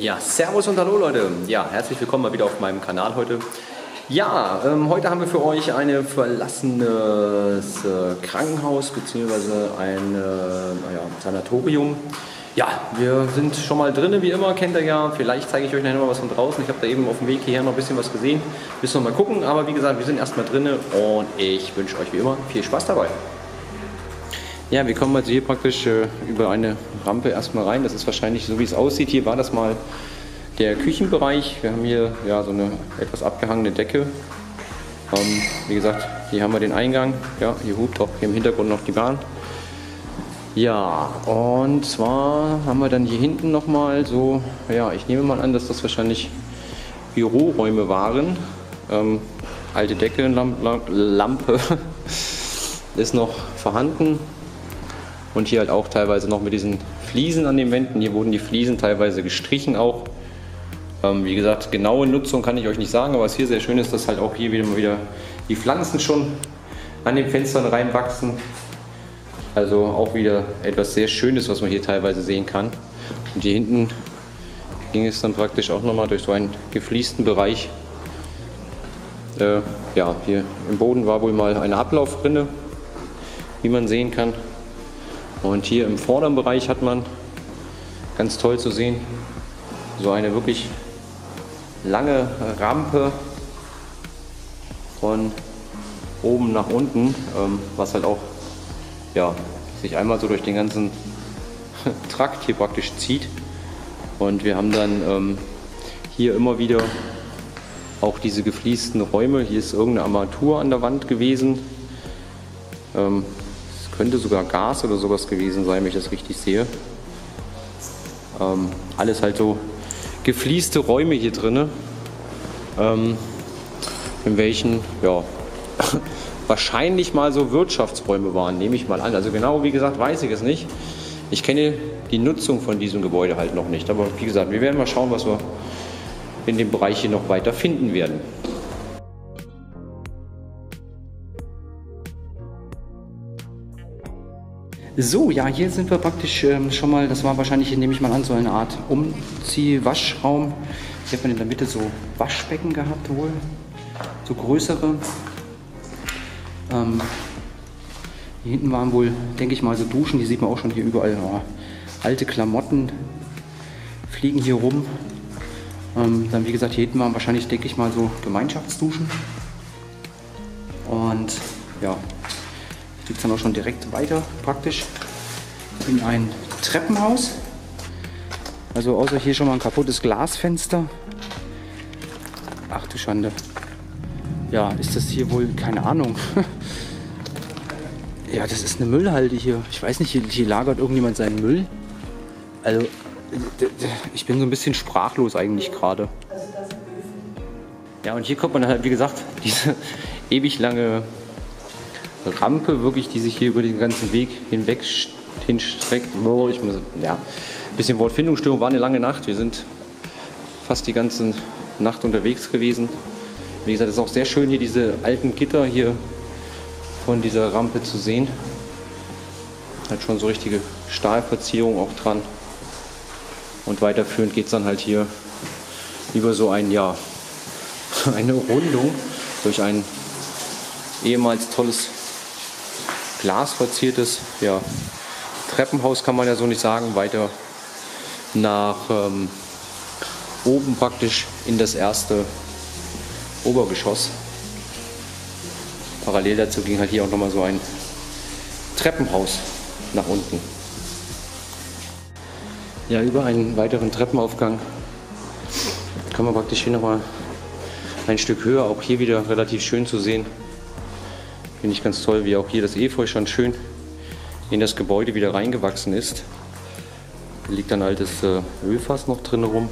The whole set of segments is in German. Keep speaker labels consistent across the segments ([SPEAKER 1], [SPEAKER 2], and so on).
[SPEAKER 1] Ja, Servus und Hallo Leute. Ja, herzlich willkommen mal wieder auf meinem Kanal heute. Ja, ähm, heute haben wir für euch ein verlassenes äh, Krankenhaus bzw. ein äh, naja, Sanatorium. Ja, wir sind schon mal drinnen, wie immer, kennt ihr ja. Vielleicht zeige ich euch nachher mal was von draußen. Ich habe da eben auf dem Weg hierher noch ein bisschen was gesehen. Müssen wir mal gucken, aber wie gesagt, wir sind erstmal drinnen und ich wünsche euch wie immer viel Spaß dabei. Ja, wir kommen also hier praktisch äh, über eine Rampe erstmal rein. Das ist wahrscheinlich so, wie es aussieht. Hier war das mal der Küchenbereich. Wir haben hier ja so eine etwas abgehangene Decke. Ähm, wie gesagt, hier haben wir den Eingang. Ja, hier hupt auch hier im Hintergrund noch die Bahn. Ja, und zwar haben wir dann hier hinten nochmal so, ja, ich nehme mal an, dass das wahrscheinlich Büroräume waren. Ähm, alte Decke, Lampe ist noch vorhanden. Und hier halt auch teilweise noch mit diesen Fliesen an den Wänden. Hier wurden die Fliesen teilweise gestrichen auch. Ähm, wie gesagt, genaue Nutzung kann ich euch nicht sagen, aber was hier sehr schön ist, dass halt auch hier wieder mal wieder die Pflanzen schon an den Fenstern reinwachsen. Also auch wieder etwas sehr Schönes, was man hier teilweise sehen kann. Und hier hinten ging es dann praktisch auch nochmal durch so einen gefliesten Bereich. Äh, ja, hier im Boden war wohl mal eine Ablaufrinne, wie man sehen kann. Und hier im vorderen Bereich hat man, ganz toll zu sehen, so eine wirklich lange Rampe von oben nach unten, ähm, was halt auch ja, sich einmal so durch den ganzen Trakt hier praktisch zieht. Und wir haben dann ähm, hier immer wieder auch diese gefliesten Räume. Hier ist irgendeine Armatur an der Wand gewesen. Ähm, könnte sogar Gas oder sowas gewesen sein, wenn ich das richtig sehe. Ähm, alles halt so gefließte Räume hier drin, ähm, in welchen ja, wahrscheinlich mal so Wirtschaftsräume waren, nehme ich mal an. Also genau wie gesagt weiß ich es nicht. Ich kenne die Nutzung von diesem Gebäude halt noch nicht. Aber wie gesagt, wir werden mal schauen, was wir in dem Bereich hier noch weiter finden werden. So, ja, hier sind wir praktisch ähm, schon mal, das war wahrscheinlich, nehme ich mal an, so eine Art Umzieh-Waschraum. Hier hat man in der Mitte so Waschbecken gehabt wohl, so größere. Ähm, hier hinten waren wohl, denke ich mal, so Duschen, die sieht man auch schon hier überall. Oh, alte Klamotten fliegen hier rum. Ähm, dann wie gesagt, hier hinten waren wahrscheinlich, denke ich mal, so Gemeinschaftsduschen. Und ja, geht es dann auch schon direkt weiter praktisch in ein Treppenhaus. Also außer hier schon mal ein kaputtes Glasfenster. Ach du Schande. Ja, ist das hier wohl, keine Ahnung. ja, das ist eine Müllhalde hier. Ich weiß nicht, hier, hier lagert irgendjemand seinen Müll. Also, ich bin so ein bisschen sprachlos eigentlich gerade. Ja, und hier kommt man halt, wie gesagt, diese ewig lange Rampe wirklich, die sich hier über den ganzen Weg hinweg hinstreckt. Oh, ich muss, ja, ein bisschen Wortfindungsstörung, war eine lange Nacht. Wir sind fast die ganze Nacht unterwegs gewesen. Wie gesagt, es ist auch sehr schön hier diese alten Gitter hier von dieser Rampe zu sehen. Hat schon so richtige Stahlverzierung auch dran. Und weiterführend geht es dann halt hier über so ein, ja, eine Rundung durch ein ehemals tolles glasverziertes ja, Treppenhaus, kann man ja so nicht sagen, weiter nach ähm, oben praktisch in das erste Obergeschoss. Parallel dazu ging halt hier auch nochmal so ein Treppenhaus nach unten. Ja, über einen weiteren Treppenaufgang kann man praktisch hier nochmal ein Stück höher, auch hier wieder relativ schön zu sehen, Finde ich ganz toll, wie auch hier das Efeu schon schön in das Gebäude wieder reingewachsen ist. Da liegt ein altes äh, Ölfass noch drin rum.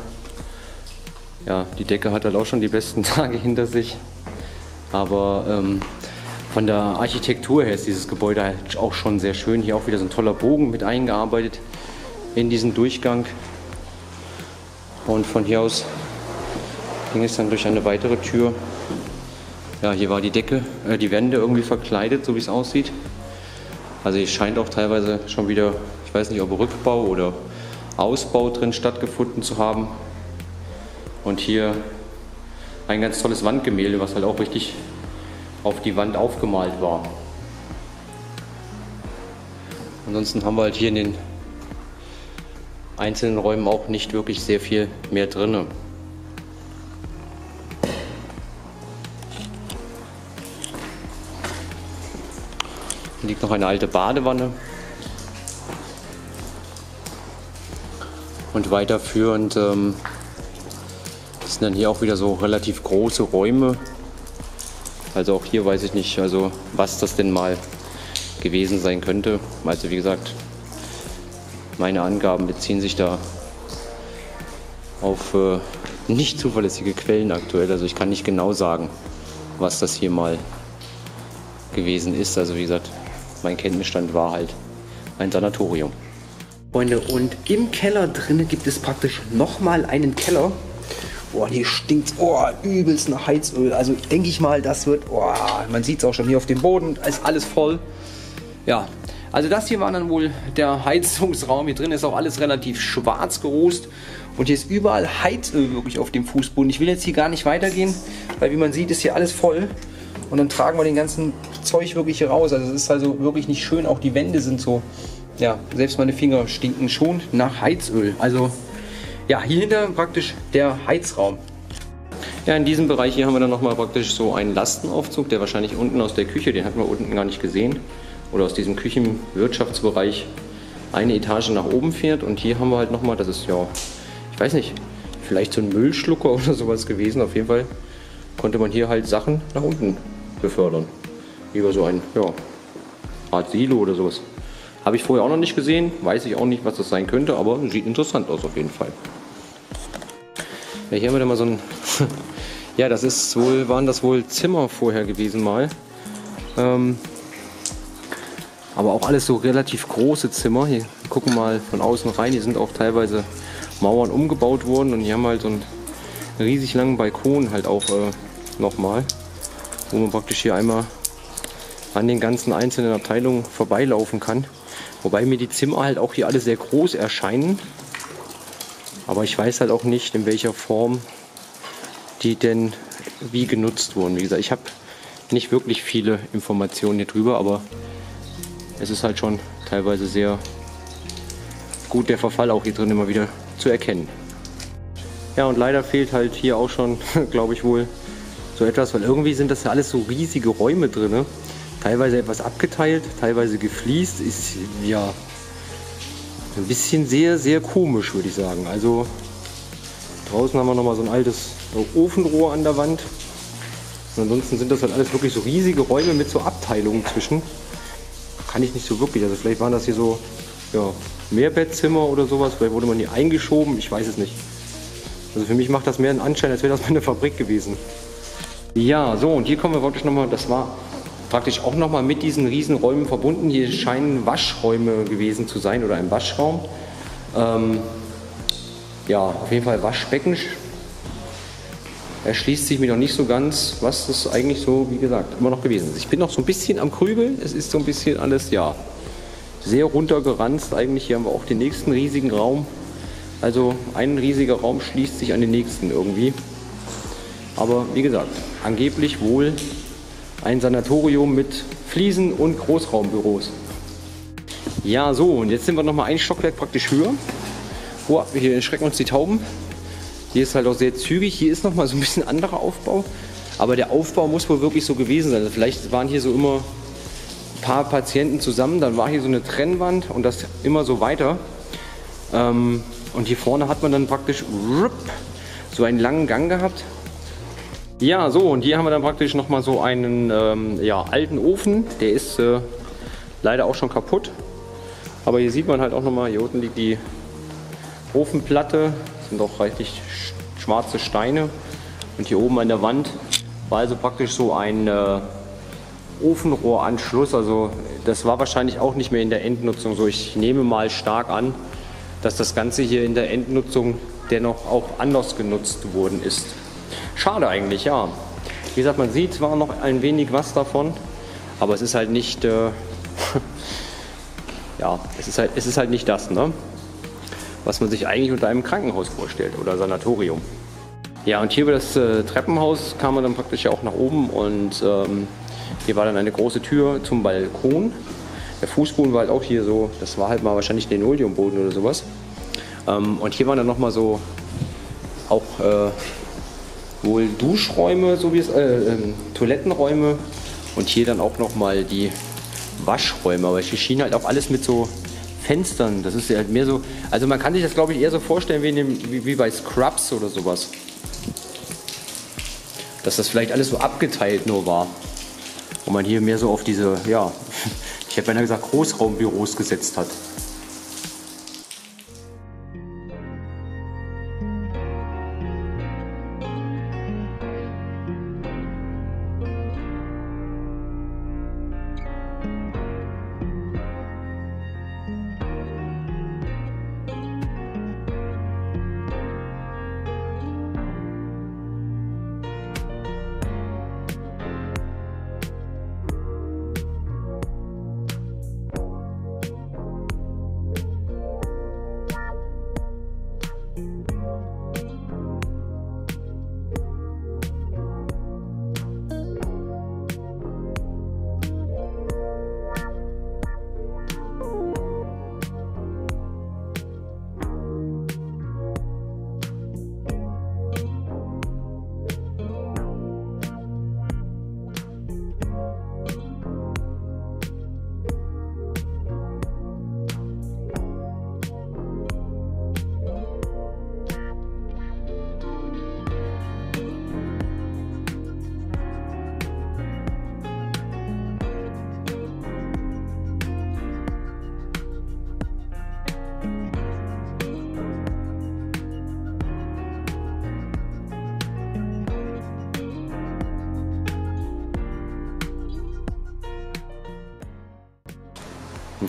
[SPEAKER 1] Ja, die Decke hat halt auch schon die besten Tage hinter sich. Aber ähm, von der Architektur her ist dieses Gebäude halt auch schon sehr schön. Hier auch wieder so ein toller Bogen mit eingearbeitet in diesen Durchgang. Und von hier aus ging es dann durch eine weitere Tür ja, hier war die Decke, äh, die Wände irgendwie verkleidet, so wie es aussieht. Also hier scheint auch teilweise schon wieder, ich weiß nicht, ob Rückbau oder Ausbau drin stattgefunden zu haben. Und hier ein ganz tolles Wandgemälde, was halt auch richtig auf die Wand aufgemalt war. Ansonsten haben wir halt hier in den einzelnen Räumen auch nicht wirklich sehr viel mehr drin. Liegt noch eine alte Badewanne. Und weiterführend ähm, sind dann hier auch wieder so relativ große Räume. Also auch hier weiß ich nicht, also was das denn mal gewesen sein könnte. Also wie gesagt, meine Angaben beziehen sich da auf äh, nicht zuverlässige Quellen aktuell. Also ich kann nicht genau sagen, was das hier mal gewesen ist. Also wie gesagt, mein Kenntnisstand war halt ein Sanatorium.
[SPEAKER 2] Freunde, und im Keller drinnen gibt es praktisch nochmal einen Keller. Boah, hier stinkt oh, übelst nach Heizöl. Also denke ich mal, das wird, oh, man sieht es auch schon hier auf dem Boden, ist alles voll. Ja, also das hier war dann wohl der Heizungsraum. Hier drin ist auch alles relativ schwarz gerußt. Und hier ist überall Heizöl wirklich auf dem Fußboden. Ich will jetzt hier gar nicht weitergehen, weil wie man sieht, ist hier alles voll. Und dann tragen wir den ganzen Zeug wirklich hier raus. Also es ist also wirklich nicht schön. Auch die Wände sind so, ja, selbst meine Finger stinken schon nach Heizöl. Also ja, hier hinter praktisch der Heizraum.
[SPEAKER 1] Ja, in diesem Bereich hier haben wir dann nochmal praktisch so einen Lastenaufzug, der wahrscheinlich unten aus der Küche, den hatten wir unten gar nicht gesehen, oder aus diesem Küchenwirtschaftsbereich eine Etage nach oben fährt. Und hier haben wir halt nochmal, das ist ja, ich weiß nicht, vielleicht so ein Müllschlucker oder sowas gewesen. Auf jeden Fall konnte man hier halt Sachen nach unten befördern. Über so ein, ja, Art Silo oder sowas. Habe ich vorher auch noch nicht gesehen, weiß ich auch nicht, was das sein könnte, aber sieht interessant aus auf jeden Fall. Ja, hier haben wir dann mal so ein, ja, das ist wohl, waren das wohl Zimmer vorher gewesen mal. Ähm, aber auch alles so relativ große Zimmer. Hier gucken mal von außen rein. Hier sind auch teilweise Mauern umgebaut worden und hier haben wir halt so einen riesig langen Balkon halt auch äh, nochmal, wo man praktisch hier einmal an den ganzen einzelnen Abteilungen vorbeilaufen kann. Wobei mir die Zimmer halt auch hier alle sehr groß erscheinen. Aber ich weiß halt auch nicht, in welcher Form die denn wie genutzt wurden. Wie gesagt, ich habe nicht wirklich viele Informationen hier drüber, aber es ist halt schon teilweise sehr gut der Verfall auch hier drin immer wieder zu erkennen. Ja, und leider fehlt halt hier auch schon, glaube ich wohl, so etwas, weil irgendwie sind das ja alles so riesige Räume drin. Teilweise etwas abgeteilt, teilweise gefliest. Ist ja ein bisschen sehr, sehr komisch, würde ich sagen. Also draußen haben wir nochmal so ein altes Ofenrohr an der Wand. Und ansonsten sind das halt alles wirklich so riesige Räume mit so Abteilungen zwischen kann ich nicht so wirklich. Also vielleicht waren das hier so ja, Mehrbettzimmer oder sowas. Vielleicht wurde man hier eingeschoben. Ich weiß es nicht. Also für mich macht das mehr einen Anschein, als wäre das mal eine Fabrik gewesen. Ja, so und hier kommen wir wirklich nochmal, das war praktisch auch nochmal mit diesen Riesenräumen verbunden. Hier scheinen Waschräume gewesen zu sein oder ein Waschraum. Ähm, ja, auf jeden Fall Waschbecken erschließt sich mir noch nicht so ganz, was das eigentlich so, wie gesagt, immer noch gewesen ist. Ich bin noch so ein bisschen am Krübeln. Es ist so ein bisschen alles, ja, sehr runtergeranzt. Eigentlich hier haben wir auch den nächsten riesigen Raum. Also ein riesiger Raum schließt sich an den nächsten irgendwie. Aber wie gesagt, angeblich wohl ein Sanatorium mit Fliesen und Großraumbüros. Ja, so, und jetzt sind wir noch mal ein Stockwerk praktisch höher. Oh, hier erschrecken uns die Tauben. Hier ist halt auch sehr zügig. Hier ist nochmal so ein bisschen anderer Aufbau. Aber der Aufbau muss wohl wirklich so gewesen sein. Vielleicht waren hier so immer ein paar Patienten zusammen. Dann war hier so eine Trennwand und das immer so weiter. Ähm, und hier vorne hat man dann praktisch so einen langen Gang gehabt. Ja, so und hier haben wir dann praktisch nochmal so einen ähm, ja, alten Ofen. Der ist äh, leider auch schon kaputt. Aber hier sieht man halt auch nochmal, hier unten liegt die Ofenplatte sind auch reichlich schwarze Steine. Und hier oben an der Wand war also praktisch so ein äh, Ofenrohranschluss. Also das war wahrscheinlich auch nicht mehr in der Endnutzung so. Ich nehme mal stark an, dass das Ganze hier in der Endnutzung dennoch auch anders genutzt worden ist. Schade eigentlich, ja. Wie gesagt, man sieht zwar noch ein wenig was davon, aber es ist halt nicht, äh, ja, es ist halt, es ist halt nicht das, ne? was man sich eigentlich unter einem Krankenhaus vorstellt oder Sanatorium. Ja, und hier über das äh, Treppenhaus kam man dann praktisch ja auch nach oben und ähm, hier war dann eine große Tür zum Balkon. Der Fußboden war halt auch hier so, das war halt mal wahrscheinlich Linoleumboden oder sowas. Ähm, und hier waren dann nochmal so auch äh, wohl Duschräume, so wie es, äh, ähm, Toilettenräume und hier dann auch nochmal die Waschräume. Aber hier schien halt auch alles mit so Fenstern. Das ist ja halt mehr so, also man kann sich das glaube ich eher so vorstellen wie, dem, wie, wie bei Scrubs oder sowas. Dass das vielleicht alles so abgeteilt nur war. Und man hier mehr so auf diese, ja, ich hätte beinahe gesagt Großraumbüros gesetzt hat.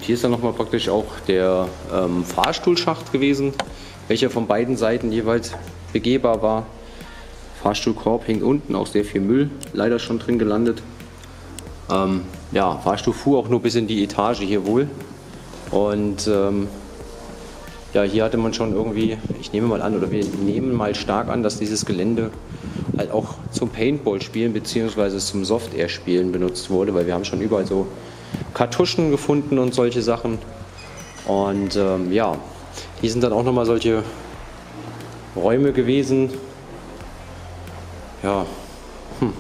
[SPEAKER 1] Hier ist dann nochmal praktisch auch der ähm, Fahrstuhlschacht gewesen, welcher von beiden Seiten jeweils begehbar war. Fahrstuhlkorb hängt unten, auch sehr viel Müll leider schon drin gelandet. Ähm, ja, Fahrstuhl fuhr auch nur bis in die Etage hier wohl. Und ähm, ja, hier hatte man schon irgendwie, ich nehme mal an, oder wir nehmen mal stark an, dass dieses Gelände halt auch zum Paintball-Spielen bzw. zum Soft-Air-Spielen benutzt wurde, weil wir haben schon überall so Kartuschen gefunden und solche Sachen. Und ähm, ja, hier sind dann auch nochmal solche Räume gewesen. Ja, hm.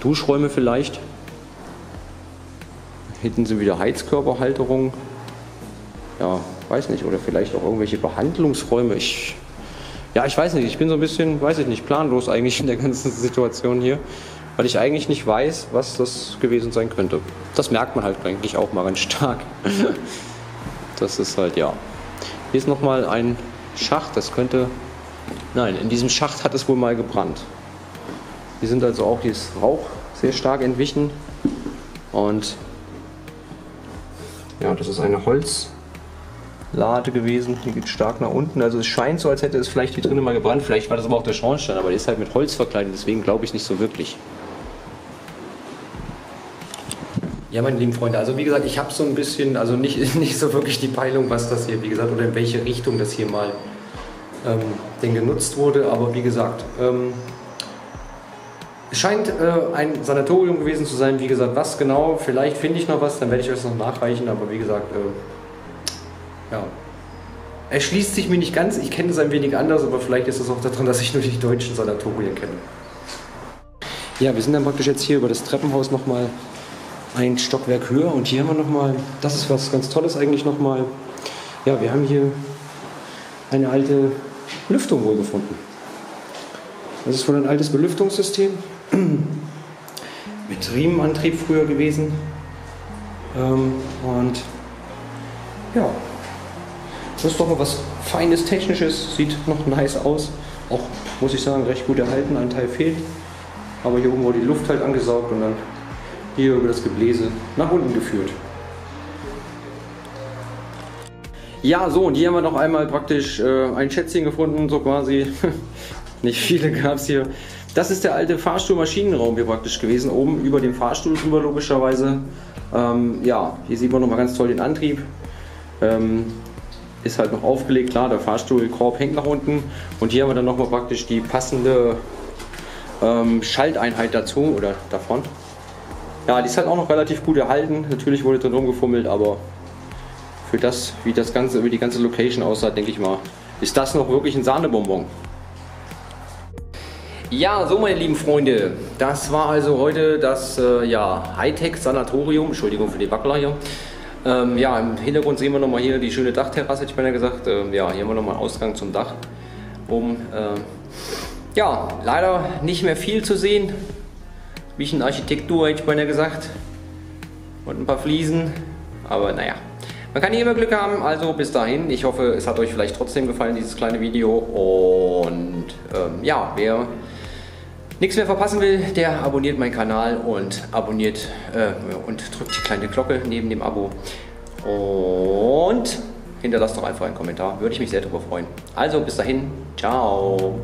[SPEAKER 1] Duschräume vielleicht. Hinten sind wieder Heizkörperhalterungen. Ja, weiß nicht. Oder vielleicht auch irgendwelche Behandlungsräume. Ich, ja, ich weiß nicht. Ich bin so ein bisschen, weiß ich nicht, planlos eigentlich in der ganzen Situation hier weil ich eigentlich nicht weiß, was das gewesen sein könnte. Das merkt man halt eigentlich auch mal ganz stark. Das ist halt, ja. Hier ist nochmal ein Schacht, das könnte, nein, in diesem Schacht hat es wohl mal gebrannt. Hier sind also auch, ist Rauch sehr stark entwichen und ja, das ist eine Holzlade gewesen. Hier geht stark nach unten. Also es scheint so, als hätte es vielleicht hier drinnen mal gebrannt. Vielleicht war das aber auch der Schornstein, aber der ist halt mit Holz verkleidet, deswegen glaube ich nicht so wirklich. Ja, meine lieben Freunde, also wie gesagt, ich habe so ein bisschen, also nicht, nicht so wirklich die Peilung, was das hier, wie gesagt, oder in welche Richtung das hier mal ähm, denn genutzt wurde, aber wie gesagt, ähm, es scheint äh, ein Sanatorium gewesen zu sein, wie gesagt, was genau, vielleicht finde ich noch was, dann werde ich euch das noch nachreichen, aber wie gesagt, äh, ja, erschließt sich mir nicht ganz, ich kenne es ein wenig anders, aber vielleicht ist es auch daran, dass ich nur die deutschen Sanatorien kenne. Ja, wir sind dann praktisch jetzt hier über das Treppenhaus nochmal ein Stockwerk höher und hier haben wir nochmal, das ist was ganz Tolles eigentlich nochmal, ja, wir haben hier eine alte Lüftung wohl gefunden. Das ist wohl ein altes Belüftungssystem mit Riemenantrieb früher gewesen. Ähm, und ja, das ist doch mal was Feines, Technisches, sieht noch nice aus. Auch, muss ich sagen, recht gut erhalten, ein Teil fehlt. Aber hier oben wurde die Luft halt angesaugt und dann hier über das Gebläse nach unten geführt. Ja, so, und hier haben wir noch einmal praktisch äh, ein Schätzchen gefunden, so quasi. Nicht viele gab es hier. Das ist der alte Fahrstuhlmaschinenraum hier praktisch gewesen, oben über dem Fahrstuhl drüber logischerweise. Ähm, ja, hier sieht man nochmal ganz toll den Antrieb. Ähm, ist halt noch aufgelegt, klar, der Fahrstuhlkorb hängt nach unten und hier haben wir dann nochmal praktisch die passende ähm, Schalteinheit dazu oder davon. Ja, die ist halt auch noch relativ gut erhalten. Natürlich wurde drin rumgefummelt, aber für das, wie das Ganze, wie die ganze Location aussah, denke ich mal, ist das noch wirklich ein Sahnebonbon. Ja, so meine lieben Freunde, das war also heute das äh, ja, Hightech-Sanatorium, Entschuldigung für die Wackler hier. Ähm, ja, im Hintergrund sehen wir nochmal hier die schöne Dachterrasse, hätte ich beinahe gesagt. Ähm, ja, hier haben wir nochmal Ausgang zum Dach oben. Ähm, ja, leider nicht mehr viel zu sehen. Bisschen Architektur, hätte ich beinahe gesagt. Und ein paar Fliesen, aber naja. Man kann hier immer Glück haben, also bis dahin. Ich hoffe, es hat euch vielleicht trotzdem gefallen, dieses kleine Video. Und ähm, ja, wer nichts mehr verpassen will, der abonniert meinen Kanal und abonniert äh, und drückt die kleine Glocke neben dem Abo. Und hinterlasst doch einfach einen Kommentar, würde ich mich sehr darüber freuen. Also bis dahin, ciao.